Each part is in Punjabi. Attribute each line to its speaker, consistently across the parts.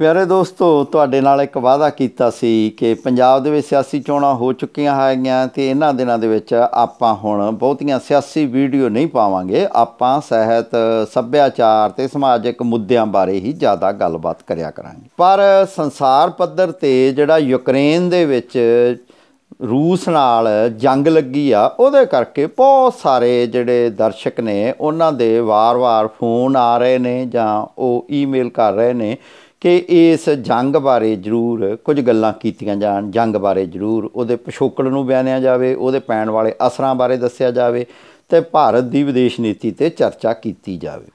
Speaker 1: ਪਿਆਰੇ ਦੋਸਤੋ, ਤੁਹਾਡੇ ਨਾਲ ਇੱਕ ਵਾਅਦਾ ਕੀਤਾ ਸੀ ਕਿ ਪੰਜਾਬ ਦੇ ਵਿੱਚ ਸਿਆਸੀ ਚੋਣਾਂ ਹੋ ਚੁੱਕੀਆਂ ਹੈਗੀਆਂ ਤੇ ਇਹਨਾਂ ਦਿਨਾਂ ਦੇ ਵਿੱਚ ਆਪਾਂ ਹੁਣ ਬਹੁਤੀਆਂ ਸਿਆਸੀ ਵੀਡੀਓ ਨਹੀਂ ਪਾਵਾਂਗੇ। ਆਪਾਂ ਸਿਹਤ, ਸੱਭਿਆਚਾਰ ਤੇ ਸਮਾਜਿਕ ਮੁੱਦਿਆਂ ਬਾਰੇ ਹੀ ਜ਼ਿਆਦਾ ਗੱਲਬਾਤ ਕਰਿਆ ਕਰਾਂਗੇ। ਪਰ ਸੰਸਾਰ ਪੱਧਰ ਤੇ ਜਿਹੜਾ ਯੂਕਰੇਨ ਦੇ ਵਿੱਚ ਰੂਸ ਨਾਲ ਜੰਗ ਲੱਗੀ ਆ, ਉਹਦੇ ਕਰਕੇ ਬਹੁਤ ਸਾਰੇ ਜਿਹੜੇ ਦਰਸ਼ਕ ਨੇ, ਉਹਨਾਂ ਦੇ ਵਾਰ-ਵਾਰ ਫੋਨ ਆ ਰਹੇ ਨੇ ਜਾਂ ਉਹ ਈਮੇਲ ਕਰ ਰਹੇ ਨੇ ਕਿ ਇਸ ਜੰਗ ਬਾਰੇ ਜ਼ਰੂਰ ਕੁਝ ਗੱਲਾਂ ਕੀਤੀਆਂ ਜਾਣ, ਜੰਗ ਬਾਰੇ ਜ਼ਰੂਰ ਉਹਦੇ ਪਿਛੋਕੜ ਨੂੰ ਬਿਆਨਿਆ ਜਾਵੇ, ਉਹਦੇ ਪੈਣ ਵਾਲੇ ਅਸਰਾਂ ਬਾਰੇ ਦੱਸਿਆ ਜਾਵੇ ਤੇ ਭਾਰਤ ਦੀ ਵਿਦੇਸ਼ ਨੀਤੀ ਤੇ ਚਰਚਾ ਕੀਤੀ ਜਾਵੇ।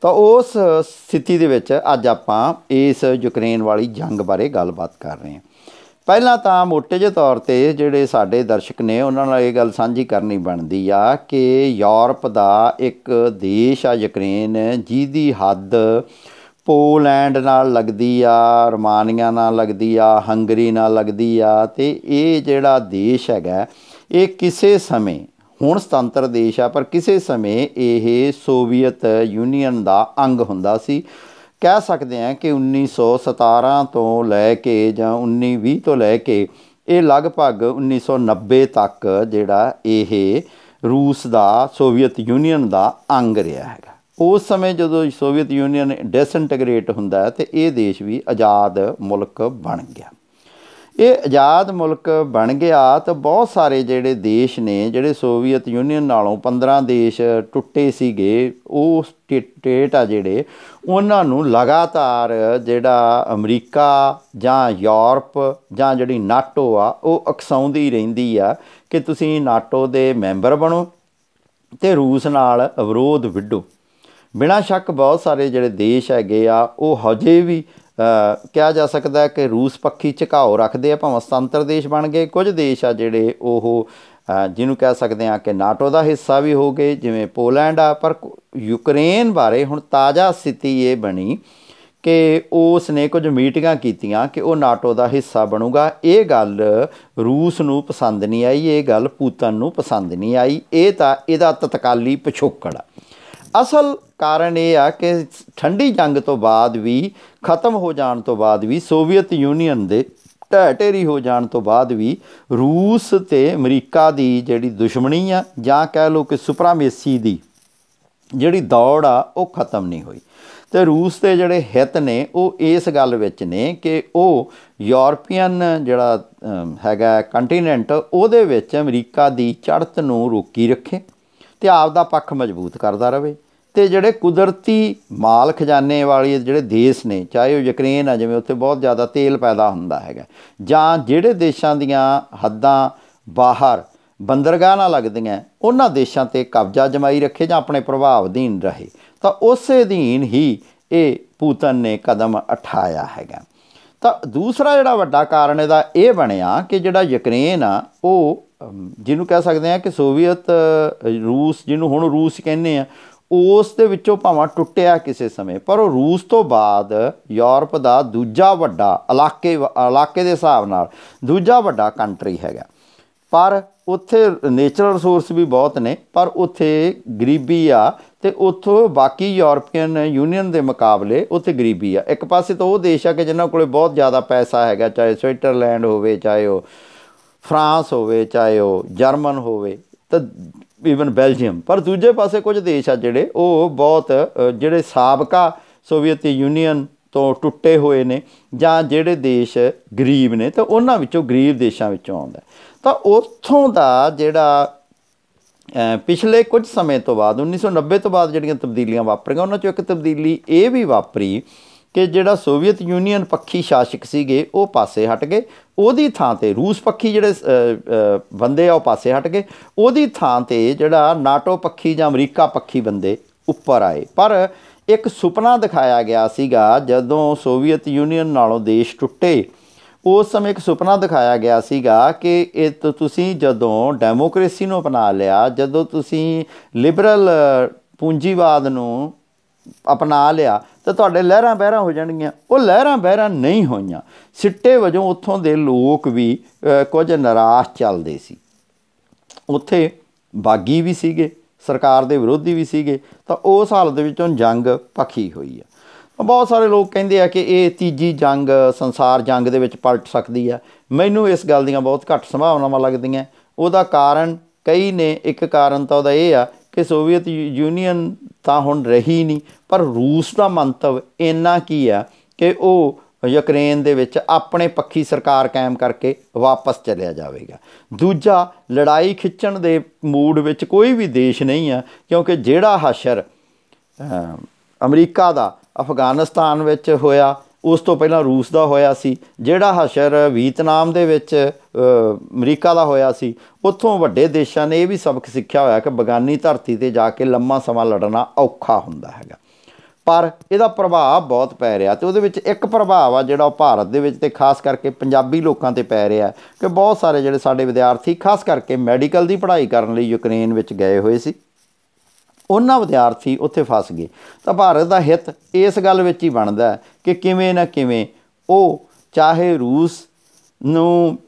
Speaker 1: ਤਾਂ ਉਸ ਸਥਿਤੀ ਦੇ ਵਿੱਚ ਅੱਜ ਆਪਾਂ ਇਸ ਯੂਕਰੇਨ ਵਾਲੀ ਜੰਗ ਬਾਰੇ ਗੱਲਬਾਤ ਕਰ ਰਹੇ ਹਾਂ। ਪਹਿਲਾਂ ਤਾਂ ਮੋਟੇ ਜਿਹੇ ਤੌਰ ਤੇ ਜਿਹੜੇ ਸਾਡੇ ਦਰਸ਼ਕ ਨੇ, ਉਹਨਾਂ ਨਾਲ ਇਹ ਗੱਲ ਸਾਂਝੀ ਕਰਨੀ ਬਣਦੀ ਆ ਕਿ ਯੂਰਪ ਦਾ ਇੱਕ ਦੇਸ਼ ਆ ਯੂਕਰੇਨ, ਜਿਹਦੀ ਹੱਦ ਪੋਲੈਂਡ ਨਾਲ ਲੱਗਦੀ ਆ, ਰਮਾਨੀਆ ਨਾਲ ਲੱਗਦੀ ਆ, ਹੰਗਰੀ ਨਾਲ ਲੱਗਦੀ ਆ ਤੇ ਇਹ ਜਿਹੜਾ ਦੇਸ਼ ਹੈਗਾ, ਇਹ ਕਿਸੇ ਸਮੇਂ, ਹੁਣ ਸੁਤੰਤਰ ਦੇਸ਼ ਆ, ਪਰ ਕਿਸੇ ਸਮੇਂ ਇਹ ਸੋਵੀਅਤ ਯੂਨੀਅਨ ਦਾ ਅੰਗ ਹੁੰਦਾ ਸੀ। ਕਹਿ ਸਕਦੇ ਆ ਕਿ 1917 ਤੋਂ ਲੈ ਕੇ ਜਾਂ 1920 ਤੋਂ ਲੈ ਕੇ ਇਹ ਲਗਭਗ 1990 ਤੱਕ ਜਿਹੜਾ ਇਹ ਰੂਸ ਦਾ, ਸੋਵੀਅਤ ਯੂਨੀਅਨ ਦਾ ਅੰਗ ਰਿਹਾ ਹੈਗਾ। ਉਸ ਸਮੇਂ ਜਦੋਂ ਸੋਵੀਅਤ ਯੂਨੀਅਨ ਡਿਸਇੰਟੀਗ੍ਰੇਟ ਹੁੰਦਾ ਹੈ ਤੇ ਇਹ ਦੇਸ਼ ਵੀ ਆਜ਼ਾਦ ਮੁਲਕ ਬਣ ਗਿਆ। ਇਹ ਆਜ਼ਾਦ ਮੁਲਕ ਬਣ ਗਿਆ ਤਾਂ ਬਹੁਤ ਸਾਰੇ ਜਿਹੜੇ ਦੇਸ਼ ਨੇ, ਜਿਹੜੇ ਸੋਵੀਅਤ ਯੂਨੀਅਨ ਨਾਲੋਂ 15 ਦੇਸ਼ ਟੁੱਟੇ ਸੀਗੇ, ਉਹ ਸਟੇਟ ਆ ਜਿਹੜੇ, ਉਹਨਾਂ ਨੂੰ ਲਗਾਤਾਰ ਜਿਹੜਾ ਅਮਰੀਕਾ ਜਾਂ ਯੂਰਪ ਜਾਂ ਜਿਹੜੀ ਨਾਟੋ ਆ, ਉਹ ਅਕਸਾਉਂਦੀ ਰਹਿੰਦੀ ਆ ਕਿ ਤੁਸੀਂ ਨਾਟੋ ਦੇ ਮੈਂਬਰ ਬਣੋ ਤੇ ਰੂਸ ਨਾਲ ਵਿਰੋਧ ਵਿੱਢੋ। ਬਿਨਾਂ ਸ਼ੱਕ ਬਹੁਤ ਸਾਰੇ ਜਿਹੜੇ ਦੇਸ਼ ਹੈਗੇ ਆ, ਉਹ ਹਜੇ ਵੀ ਕਿਹਾ ਜਾ ਸਕਦਾ ਕਿ ਰੂਸ ਪੱਖੀ ਝੁਕਾਓ ਰੱਖਦੇ ਆ, ਭਾਵੇਂ ਸੁਤੰਤਰ ਦੇਸ਼ ਬਣ ਗਏ। ਕੁਝ ਦੇਸ਼ ਆ ਜਿਹੜੇ ਉਹ ਜਿਹਨੂੰ ਕਹਿ ਸਕਦੇ ਆ ਕਿ ਨਾਟੋ ਦਾ ਹਿੱਸਾ ਵੀ ਹੋ ਗਏ, ਜਿਵੇਂ ਪੋਲੈਂਡ ਆ, ਪਰ ਯੂਕਰੇਨ ਬਾਰੇ ਹੁਣ ਤਾਜ਼ਾ ਸਥਿਤੀ ਇਹ ਬਣੀ ਕਿ ਉਸ ਨੇ ਕੁਝ ਮੀਟਿੰਗਾਂ ਕੀਤੀਆਂ ਕਿ ਉਹ ਨਾਟੋ ਦਾ ਹਿੱਸਾ ਬਣੂਗਾ। ਇਹ ਗੱਲ ਰੂਸ ਨੂੰ ਪਸੰਦ ਨਹੀਂ ਆਈ, ਇਹ ਗੱਲ ਪੂਤਨ ਨੂੰ ਪਸੰਦ ਨਹੀਂ ਆਈ। ਇਹ ਤਾਂ ਇਹਦਾ ਤਤਕਾਲੀ ਪਿਛੋਕੜ ਆ। ਅਸਲ ਕਾਰਨ ਇਹ ਆ ਕਿ ਠੰਡੀ ਜੰਗ ਤੋਂ ਬਾਅਦ ਵੀ, ਖਤਮ ਹੋ ਜਾਣ ਤੋਂ ਬਾਅਦ ਵੀ, ਸੋਵੀਅਤ ਯੂਨੀਅਨ ਦੇ ਢਹਿ ਹੋ ਜਾਣ ਤੋਂ ਬਾਅਦ ਵੀ ਰੂਸ ਤੇ ਅਮਰੀਕਾ ਦੀ ਜਿਹੜੀ ਦੁਸ਼ਮਣੀ ਆ, ਜਾਂ ਕਹਿ ਲਓ ਕਿ ਸੁਪਰਾਮੇਸੀ ਦੀ ਜਿਹੜੀ ਦੌੜ ਆ, ਉਹ ਖਤਮ ਨਹੀਂ ਹੋਈ। ਤੇ ਰੂਸ ਦੇ ਜਿਹੜੇ ਹਿੱਤ ਨੇ, ਉਹ ਇਸ ਗੱਲ ਵਿੱਚ ਨੇ ਕਿ ਉਹ ਯੂਰਪੀਅਨ ਜਿਹੜਾ ਹੈਗਾ ਕੰਟੀਨੈਂਟ, ਉਹਦੇ ਵਿੱਚ ਅਮਰੀਕਾ ਦੀ ਚੜ੍ਹਤ ਨੂੰ ਰੋਕੀ ਰੱਖੇ ਤੇ ਆਪ ਦਾ ਪੱਖ ਮਜ਼ਬੂਤ ਕਰਦਾ ਰਹੇ। ਤੇ ਜਿਹੜੇ ਕੁਦਰਤੀ ਮਾਲ ਖਜ਼ਾਨੇ ਵਾਲੇ ਜਿਹੜੇ ਦੇਸ਼ ਨੇ, ਚਾਹੇ ਉਹ ਯੂਕਰੇਨ ਆ, ਜਿਵੇਂ ਉੱਥੇ ਬਹੁਤ ਜ਼ਿਆਦਾ ਤੇਲ ਪੈਦਾ ਹੁੰਦਾ ਹੈਗਾ, ਜਾਂ ਜਿਹੜੇ ਦੇਸ਼ਾਂ ਦੀਆਂ ਹੱਦਾਂ ਬਾਹਰ ਬੰਦਰਗਾਹ ਨਾਲ ਲੱਗਦੀਆਂ, ਉਹਨਾਂ ਦੇਸ਼ਾਂ ਤੇ ਕਬਜ਼ਾ ਜਮਾਈ ਰੱਖੇ ਜਾਂ ਆਪਣੇ ਪ੍ਰਭਾਵ ਅਧੀਨ ਰਹੇ, ਤਾਂ ਉਸੇ ਅਧੀਨ ਹੀ ਇਹ ਪੂਤਨ ਨੇ ਕਦਮ ਉਠਾਇਆ ਹੈਗਾ। ਤਾਂ ਦੂਸਰਾ ਜਿਹੜਾ ਵੱਡਾ ਕਾਰਨ ਇਹਦਾ ਇਹ ਬਣਿਆ ਕਿ ਜਿਹੜਾ ਯੂਕਰੇਨ ਆ, ਉਹ ਜਿਹਨੂੰ ਕਹਿ ਸਕਦੇ ਆ ਕਿ ਸੋਵੀਅਤ ਰੂਸ, ਜਿਹਨੂੰ ਹੁਣ ਰੂਸ ਕਹਿੰਦੇ ਆ ਉਸ ਦੇ ਵਿੱਚੋਂ ਭਾਵੇਂ ਟੁੱਟਿਆ ਕਿਸੇ ਸਮੇਂ। ਪਰ ਉਹ ਰੂਸ ਤੋਂ ਬਾਅਦ ਯੂਰਪ ਦਾ ਦੂਜਾ ਵੱਡਾ ਇਲਾਕੇ ਇਲਾਕੇ ਦੇ ਹਿਸਾਬ ਨਾਲ ਦੂਜਾ ਵੱਡਾ ਕੰਟਰੀ ਹੈਗਾ। ਪਰ ਉੱਥੇ ਨੇਚਰਲ ਰਿਸੋਰਸ ਵੀ ਬਹੁਤ ਨੇ, ਪਰ ਉੱਥੇ ਗਰੀਬੀ ਆ ਤੇ ਉੱਥੋਂ ਬਾਕੀ ਯੂਰਪੀਅਨ ਯੂਨੀਅਨ ਦੇ ਮੁਕਾਬਲੇ ਉੱਥੇ ਗਰੀਬੀ ਆ। ਇੱਕ ਪਾਸੇ ਤਾਂ ਉਹ ਦੇਸ਼ ਆ ਕਿ ਜਿਨ੍ਹਾਂ ਕੋਲੇ ਬਹੁਤ ਜ਼ਿਆਦਾ ਪੈਸਾ ਹੈਗਾ, ਚਾਹੇ ਸਵਿਟਜ਼ਰਲੈਂਡ ਹੋਵੇ, ਚਾਹੇ ਉਹ ਫਰਾਂਸ ਹੋਵੇ, ਚਾਹੇ ਉਹ ਜਰਮਨ ਹੋਵੇ। ਤਾਂ ਈਵਨ ਬੈਲਜੀਅਮ ਪਰ ਦੂਜੇ ਪਾਸੇ ਕੁਝ ਦੇਸ਼ ਆ ਜਿਹੜੇ ਉਹ ਬਹੁਤ ਜਿਹੜੇ ਸਾਬਕਾ ਸੋਵੀਅਤ ਯੂਨੀਅਨ ਤੋਂ ਟੁੱਟੇ ਹੋਏ ਨੇ ਜਾਂ ਜਿਹੜੇ ਦੇਸ਼ ਗਰੀਬ ਨੇ, ਤਾਂ ਉਹਨਾਂ ਵਿੱਚੋਂ ਗਰੀਬ ਦੇਸ਼ਾਂ ਵਿੱਚੋਂ ਆਉਂਦਾ ਤਾਂ ਉੱਥੋਂ ਦਾ ਜਿਹੜਾ ਪਿਛਲੇ ਕੁਝ ਸਮੇਂ ਤੋਂ ਬਾਅਦ 1990 ਤੋਂ ਬਾਅਦ ਜਿਹੜੀਆਂ ਤਬਦੀਲੀਆਂ ਵਾਪਰੀਆਂ, ਉਹਨਾਂ ਚੋਂ ਇੱਕ ਤਬਦੀਲੀ ਇਹ ਵੀ ਵਾਪਰੀ ਕਿ ਜਿਹੜਾ ਸੋਵੀਅਤ ਯੂਨੀਅਨ ਪੱਖੀ ਸ਼ਾਸਕ ਸੀਗੇ, ਉਹ ਪਾਸੇ ਹਟ ਗਏ। ਉਹਦੀ ਥਾਂ ਤੇ ਰੂਸ ਪੱਖੀ ਜਿਹੜੇ ਬੰਦੇ ਆ, ਉਹ ਪਾਸੇ ਹਟ ਗਏ। ਉਹਦੀ ਥਾਂ ਤੇ ਜਿਹੜਾ ਨਾਟੋ ਪੱਖੀ ਜਾਂ ਅਮਰੀਕਾ ਪੱਖੀ ਬੰਦੇ ਉੱਪਰ ਆਏ। ਪਰ ਇੱਕ ਸੁਪਨਾ ਦਿਖਾਇਆ ਗਿਆ ਸੀਗਾ, ਜਦੋਂ ਸੋਵੀਅਤ ਯੂਨੀਅਨ ਨਾਲੋਂ ਦੇਸ਼ ਟੁੱਟੇ, ਉਸ ਸਮੇਂ ਇੱਕ ਸੁਪਨਾ ਦਿਖਾਇਆ ਗਿਆ ਸੀਗਾ ਕਿ ਇਹ ਤੁਸੀਂ ਜਦੋਂ ਡੈਮੋਕ੍ਰੇਸੀ ਨੂੰ ਅਪਣਾ ਲਿਆ, ਜਦੋਂ ਤੁਸੀਂ ਲਿਬਰਲ ਪੂੰਜੀਵਾਦ ਨੂੰ ਅਪਣਾ ਲਿਆ ਤਾਂ ਤੁਹਾਡੇ ਲਹਿਰਾਂ ਬਹਿਰਾਂ ਹੋ ਜਾਣਗੀਆਂ। ਉਹ ਲਹਿਰਾਂ ਬਹਿਰਾਂ ਨਹੀਂ ਹੋਈਆਂ। ਸਿੱਟੇ ਵਜੋਂ ਉੱਥੋਂ ਦੇ ਲੋਕ ਵੀ ਕੁਝ ਨਿਰਾਸ਼ ਚੱਲਦੇ ਸੀ। ਉੱਥੇ ਬਾਗੀ ਵੀ ਸੀਗੇ, ਸਰਕਾਰ ਦੇ ਵਿਰੋਧੀ ਵੀ ਸੀਗੇ, ਤਾਂ ਉਸ ਹਾਲਤ ਵਿੱਚੋਂ ਜੰਗ ਪੱਖੀ ਹੋਈ ਆ। ਬਹੁਤ ਸਾਰੇ ਲੋਕ ਕਹਿੰਦੇ ਆ ਕਿ ਇਹ ਤੀਜੀ ਜੰਗ, ਸੰਸਾਰ ਜੰਗ ਦੇ ਵਿੱਚ ਪਲਟ ਸਕਦੀ ਆ। ਮੈਨੂੰ ਇਸ ਗੱਲ ਦੀਆਂ ਬਹੁਤ ਘੱਟ ਸੰਭਾਵਨਾਵਾਂ ਲੱਗਦੀਆਂ। ਉਹਦਾ ਕਾਰਨ ਕਈ ਨੇ। ਇੱਕ ਕਾਰਨ ਤਾਂ ਉਹਦਾ ਇਹ ਆ ਕਿ ਸੋਵੀਅਤ ਯੂਨੀਅਨ ਤਾਂ ਹੁਣ ਰਹੀ ਨਹੀਂ। ਪਰ ਰੂਸ ਦਾ ਮੰਤਵ ਇੰਨਾ ਕੀ ਆ ਕਿ ਉਹ ਯੂਕਰੇਨ ਦੇ ਵਿੱਚ ਆਪਣੇ ਪੱਖੀ ਸਰਕਾਰ ਕਾਇਮ ਕਰਕੇ ਵਾਪਸ ਚਲਿਆ ਜਾਵੇਗਾ। ਦੂਜਾ, ਲੜਾਈ ਖਿੱਚਣ ਦੇ ਮੂਡ ਵਿੱਚ ਕੋਈ ਵੀ ਦੇਸ਼ ਨਹੀਂ ਆ, ਕਿਉਂਕਿ ਜਿਹੜਾ ਹਸ਼ਰ ਅਮਰੀਕਾ ਦਾ, ਅਫਗਾਨਿਸਤਾਨ ਵਿੱਚ ਹੋਇਆ ਉਸ ਤੋਂ ਪਹਿਲਾਂ ਰੂਸ ਦਾ ਹੋਇਆ ਸੀ, ਜਿਹੜਾ ਹਸ਼ਰ ਵੀਤਨਾਮ ਦੇ ਵਿੱਚ ਅਮਰੀਕਾ ਦਾ ਹੋਇਆ ਸੀ। ਉੱਥੋਂ ਵੱਡੇ ਦੇਸ਼ਾਂ ਨੇ ਇਹ ਵੀ ਸਬਕ ਸਿੱਖਿਆ ਹੋਇਆ ਕਿ ਬਗਾਨੀ ਧਰਤੀ ਤੇ ਜਾ ਕੇ ਲੰਮਾ ਸਮਾਂ ਲੜਨਾ ਔਖਾ ਹੁੰਦਾ ਹੈਗਾ। ਪਰ ਇਹਦਾ ਪ੍ਰਭਾਵ ਬਹੁਤ ਪੈ ਰਿਹਾ ਤੇ ਉਹਦੇ ਵਿੱਚ ਇੱਕ ਪ੍ਰਭਾਵ ਆ ਜਿਹੜਾ ਭਾਰਤ ਦੇ ਵਿੱਚ ਤੇ ਖਾਸ ਕਰਕੇ ਪੰਜਾਬੀ ਲੋਕਾਂ ਤੇ ਪੈ ਰਿਹਾ ਕਿ ਬਹੁਤ ਸਾਰੇ ਜਿਹੜੇ ਸਾਡੇ ਵਿਦਿਆਰਥੀ, ਖਾਸ ਕਰਕੇ ਮੈਡੀਕਲ ਦੀ ਪੜ੍ਹਾਈ ਕਰਨ ਲਈ ਯੂਕਰੇਨ ਵਿੱਚ ਗਏ ਹੋਏ ਸੀ। ਉਹਨਾਂ ਵਿਦਿਆਰਥੀ ਉੱਥੇ ਫਸ ਗਏ। ਤਾਂ ਭਾਰਤ ਦਾ ਹਿੱਤ ਇਸ ਗੱਲ ਵਿੱਚ ਹੀ ਬਣਦਾ ਕਿ ਕਿਵੇਂ ਨਾ ਕਿਵੇਂ ਉਹ ਚਾਹੇ ਰੂਸ ਨੂੰ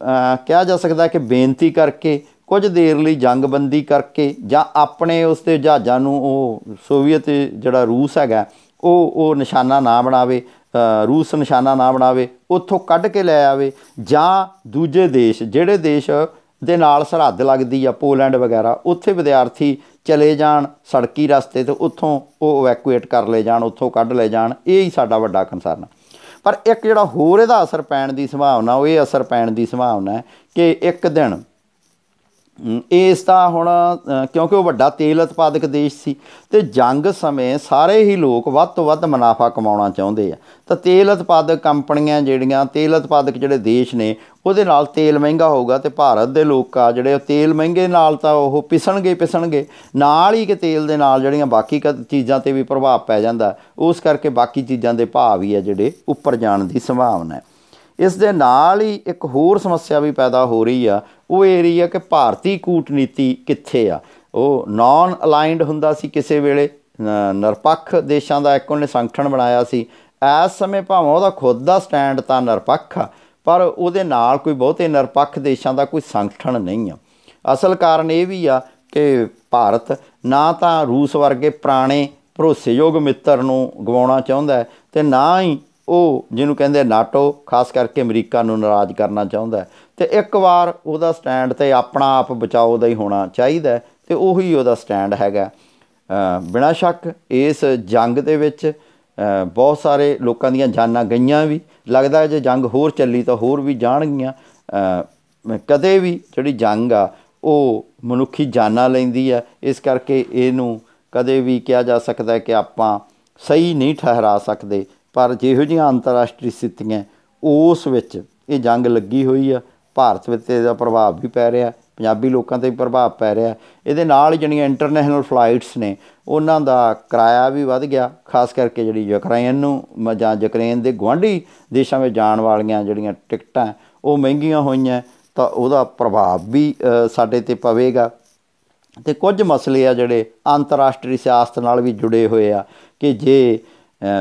Speaker 1: ਕਿਹਾ ਜਾ ਸਕਦਾ ਕਿ ਬੇਨਤੀ ਕਰਕੇ, ਕੁਝ ਦੇਰ ਲਈ ਜੰਗਬੰਦੀ ਕਰਕੇ ਜਾਂ ਆਪਣੇ ਉਸ ਤੇ ਜਹਾਜ਼ਾਂ ਨੂੰ ਉਹ ਸੋਵੀਅਤ ਜਿਹੜਾ ਰੂਸ ਹੈਗਾ, ਉਹ ਉਹ ਨਿਸ਼ਾਨਾ ਨਾ ਬਣਾਵੇ ਰੂਸ ਨਿਸ਼ਾਨਾ ਨਾ ਬਣਾਵੇ, ਉੱਥੋਂ ਕੱਢ ਕੇ ਲੈ ਆਵੇ ਜਾਂ ਦੂਜੇ ਦੇਸ਼, ਜਿਹੜੇ ਦੇਸ਼ ਦੇ ਨਾਲ ਸਰਹੱਦ ਲੱਗਦੀ ਆ, ਪੋਲੈਂਡ ਵਗੈਰਾ, ਉੱਥੇ ਵਿਦਿਆਰਥੀ ਚਲੇ ਜਾਣ, ਸੜਕੀ ਰਸਤੇ ਤੇ ਉੱਥੋਂ ਉਹ ਇਵੈਕੂਏਟ ਕਰ ਲੈ ਜਾਣ, ਉੱਥੋਂ ਕੱਢ ਲੈ ਜਾਣ, ਇਹ ਹੀ ਸਾਡਾ ਵੱਡਾ ਕੰਸਰਨ ਪਰ ਇੱਕ ਜਿਹੜਾ ਹੋਰ ਇਹਦਾ ਅਸਰ ਪੈਣ ਦੀ ਸੰਭਾਵਨਾ, ਉਹ ਇਹ ਅਸਰ ਪੈਣ ਦੀ ਸੰਭਾਵਨਾ ਹੈ ਕਿ ਇੱਕ ਦਿਨ ਇਸ ਦਾ ਹੁਣ ਕਿਉਂਕਿ ਉਹ ਵੱਡਾ ਤੇਲ ਉਤਪਾਦਕ ਦੇਸ਼ ਸੀ, ਤੇ ਜੰਗ ਸਮੇਂ ਸਾਰੇ ਹੀ ਲੋਕ ਵੱਧ ਤੋਂ ਵੱਧ ਮੁਨਾਫਾ ਕਮਾਉਣਾ ਚਾਹੁੰਦੇ ਆ। ਤਾਂ ਤੇਲ ਉਤਪਾਦਕ ਕੰਪਨੀਆਂ ਜਿਹੜੀਆਂ, ਤੇਲ ਉਤਪਾਦਕ ਜਿਹੜੇ ਦੇਸ਼ ਨੇ, ਉਹਦੇ ਨਾਲ ਤੇਲ ਮਹਿੰਗਾ ਹੋਊਗਾ ਤੇ ਭਾਰਤ ਦੇ ਲੋਕ ਆ ਜਿਹੜੇ ਤੇਲ ਮਹਿੰਗੇ ਨਾਲ ਤਾਂ ਉਹ ਪਿਸਣਗੇ ਪਿਸਣਗੇ। ਨਾਲ ਹੀ ਕਿ ਤੇਲ ਦੇ ਨਾਲ ਜਿਹੜੀਆਂ ਬਾਕੀ ਚੀਜ਼ਾਂ ਤੇ ਵੀ ਪ੍ਰਭਾਵ ਪੈ ਜਾਂਦਾ, ਉਸ ਕਰਕੇ ਬਾਕੀ ਚੀਜ਼ਾਂ ਦੇ ਭਾਅ ਵੀ ਆ ਜਿਹੜੇ, ਉੱਪਰ ਜਾਣ ਦੀ ਸੰਭਾਵਨਾ ਹੈ। ਇਸ ਦੇ ਨਾਲ ਹੀ ਇੱਕ ਹੋਰ ਸਮੱਸਿਆ ਵੀ ਪੈਦਾ ਹੋ ਰਹੀ ਆ ਉਹ ਇਹ ਰਹੀ ਆ ਕਿ ਭਾਰਤੀ ਕੂਟਨੀਤੀ ਕਿੱਥੇ ਆ? ਉਹ ਨਾਨ ਅਲਾਈਨਡ ਹੁੰਦਾ ਸੀ ਕਿਸੇ ਵੇਲੇ। ਨਿਰਪੱਖ ਦੇਸ਼ਾਂ ਦਾ ਇੱਕ ਉਹਨੇ ਸੰਗਠਨ ਬਣਾਇਆ ਸੀ। ਇਸ ਸਮੇਂ ਭਾਵੇਂ ਉਹਦਾ ਖੁਦ ਦਾ ਸਟੈਂਡ ਤਾਂ ਨਿਰਪੱਖ ਆ, ਪਰ ਉਹਦੇ ਨਾਲ ਕੋਈ ਬਹੁਤੇ ਨਿਰਪੱਖ ਦੇਸ਼ਾਂ ਦਾ ਕੋਈ ਸੰਗਠਨ ਨਹੀਂ ਆ। ਅਸਲ ਕਾਰਨ ਇਹ ਵੀ ਆ ਕਿ ਭਾਰਤ ਨਾ ਤਾਂ ਰੂਸ ਵਰਗੇ ਪੁਰਾਣੇ ਭਰੋਸੇਯੋਗ ਮਿੱਤਰ ਨੂੰ ਗਵਾਉਣਾ ਚਾਹੁੰਦਾ ਤੇ ਨਾ ਹੀ ਉਹ ਜਿਹਨੂੰ ਕਹਿੰਦੇ ਨਾਟੋ, ਖਾਸ ਕਰਕੇ ਅਮਰੀਕਾ ਨੂੰ ਨਾਰਾਜ਼ ਕਰਨਾ ਚਾਹੁੰਦਾ ਤੇ ਇੱਕ ਵਾਰ ਉਹਦਾ ਸਟੈਂਡ ਤੇ ਆਪਣਾ ਆਪ ਬਚਾਓ ਦਾ ਹੀ ਹੋਣਾ ਚਾਹੀਦਾ ਤੇ ਉਹੀ ਉਹਦਾ ਸਟੈਂਡ ਹੈਗਾ। ਬਿਨਾਂ ਸ਼ੱਕ ਇਸ ਜੰਗ ਦੇ ਵਿੱਚ ਬਹੁਤ ਸਾਰੇ ਲੋਕਾਂ ਦੀਆਂ ਜਾਨਾਂ ਗਈਆਂ ਵੀ। ਲੱਗਦਾ ਜੇ ਜੰਗ ਹੋਰ ਚੱਲੀ ਤਾਂ ਹੋਰ ਵੀ ਜਾਣਗੀਆਂ। ਕਦੇ ਵੀ ਜਿਹੜੀ ਜੰਗ ਆ, ਉਹ ਮਨੁੱਖੀ ਜਾਨਾਂ ਲੈਂਦੀ ਆ ਇਸ ਕਰਕੇ ਇਹਨੂੰ ਕਦੇ ਵੀ ਕਿਹਾ ਜਾ ਸਕਦਾ ਕਿ ਆਪਾਂ ਸਹੀ ਨਹੀਂ ਠਹਿਰਾ ਸਕਦੇ। ਪਰ ਜਿਹੋ ਜਿਹੀਆਂ ਅੰਤਰਰਾਸ਼ਟਰੀ ਸਥਿਤੀਆਂ ਉਸ ਵਿੱਚ ਇਹ ਜੰਗ ਲੱਗੀ ਹੋਈ ਆ, ਭਾਰਤ ਵਿੱਚ ਇਹਦਾ ਪ੍ਰਭਾਵ ਵੀ ਪੈ ਰਿਹਾ, ਪੰਜਾਬੀ ਲੋਕਾਂ ਤੇ ਵੀ ਪ੍ਰਭਾਵ ਪੈ ਰਿਹਾ। ਇਹਦੇ ਨਾਲ ਜਿਹੜੀਆਂ ਇੰਟਰਨੈਸ਼ਨਲ ਫਲਾਈਟਸ ਨੇ, ਉਹਨਾਂ ਦਾ ਕਿਰਾਇਆ ਵੀ ਵੱਧ ਗਿਆ, ਖਾਸ ਕਰਕੇ ਜਿਹੜੀ ਯੂਕਰੇਨ ਨੂੰ ਜਾਂ ਯੂਕਰੇਨ ਦੇ ਗਵਾਂਢੀ ਦੇਸ਼ਾਂ ਵਿੱਚ ਜਾਣ ਵਾਲੀਆਂ ਜਿਹੜੀਆਂ ਟਿਕਟਾਂ, ਉਹ ਮਹਿੰਗੀਆਂ ਹੋਈਆਂ, ਤਾਂ ਉਹਦਾ ਪ੍ਰਭਾਵ ਵੀ ਸਾਡੇ ਤੇ ਪਵੇਗਾ। ਤੇ ਕੁਝ ਮਸਲੇ ਆ ਜਿਹੜੇ ਅੰਤਰਰਾਸ਼ਟਰੀ ਸਿਆਸਤ ਨਾਲ ਵੀ ਜੁੜੇ ਹੋਏ ਆ, ਕਿ ਜੇ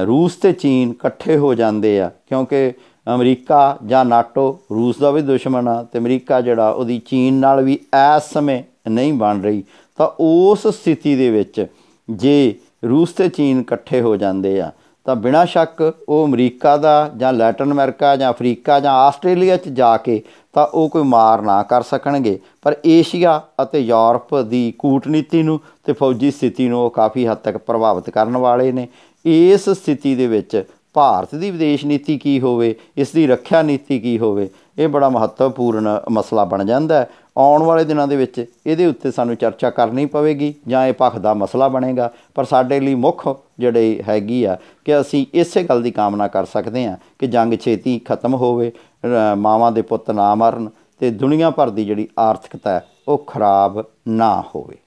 Speaker 1: ਰੂਸ ਤੇ ਚੀਨ ਇਕੱਠੇ ਹੋ ਜਾਂਦੇ ਆ, ਕਿਉਂਕਿ ਅਮਰੀਕਾ ਜਾਂ ਨਾਟੋ, ਰੂਸ ਦਾ ਵੀ ਦੁਸ਼ਮਣ ਆ ਤੇ ਅਮਰੀਕਾ ਜਿਹੜਾ ਉਹਦੀ ਚੀਨ ਨਾਲ ਵੀ ਇਸ ਸਮੇਂ ਨਹੀਂ ਬਣ ਰਹੀ। ਤਾਂ ਉਸ ਸਥਿਤੀ ਦੇ ਵਿੱਚ ਜੇ ਰੂਸ ਤੇ ਚੀਨ ਇਕੱਠੇ ਹੋ ਜਾਂਦੇ ਆ, ਤਾਂ ਬਿਨਾਂ ਸ਼ੱਕ ਉਹ ਅਮਰੀਕਾ ਦਾ ਜਾਂ ਲੈਟਨ ਅਮਰੀਕਾ ਜਾਂ ਅਫਰੀਕਾ ਜਾਂ ਆਸਟ੍ਰੇਲੀਆ 'ਚ ਜਾ ਕੇ ਤਾਂ ਉਹ ਕੋਈ ਮਾਰ ਨਾ ਕਰ ਸਕਣਗੇ। ਪਰ ਏਸ਼ੀਆ ਅਤੇ ਯੂਰਪ ਦੀ ਕੂਟਨੀਤੀ ਨੂੰ ਤੇ ਫੌਜੀ ਸਥਿਤੀ ਨੂੰ ਉਹ ਕਾਫੀ ਹੱਦ ਤੱਕ ਪ੍ਰਭਾਵਿਤ ਕਰਨ ਵਾਲੇ ਨੇ। ਇਸ ਸਥਿਤੀ ਦੇ ਵਿੱਚ ਭਾਰਤ ਦੀ ਵਿਦੇਸ਼ ਨੀਤੀ ਕੀ ਹੋਵੇ, ਇਸ ਦੀ ਰੱਖਿਆ ਨੀਤੀ ਕੀ ਹੋਵੇ, ਇਹ ਬੜਾ ਮਹੱਤਵਪੂਰਨ ਮਸਲਾ ਬਣ ਜਾਂਦਾ ਹੈ। ਆਉਣ ਵਾਲੇ ਦਿਨਾਂ ਦੇ ਵਿੱਚ ਇਹਦੇ ਉੱਤੇ ਸਾਨੂੰ ਚਰਚਾ ਕਰਨੀ ਪਵੇਗੀ ਜਾਂ ਇਹ ਪੱਖ ਦਾ ਮਸਲਾ ਬਣੇਗਾ। ਪਰ ਸਾਡੇ ਲਈ ਮੁੱਖ ਜਿਹੜੇ ਹੈਗੀ ਆ ਕਿ ਅਸੀਂ ਇਸੇ ਗੱਲ ਦੀ ਕਾਮਨਾ ਕਰ ਸਕਦੇ ਹਾਂ ਕਿ ਜੰਗ ਛੇਤੀ ਖਤਮ ਹੋਵੇ ਮਾਵਾਂ ਦੇ ਪੁੱਤ ਨਾ ਮਰਨ ਤੇ ਦੁਨੀਆ ਭਰ ਦੀ ਜਿਹੜੀ ਆਰਥਿਕਤਾ ਉਹ ਖਰਾਬ ਨਾ ਹੋਵੇ।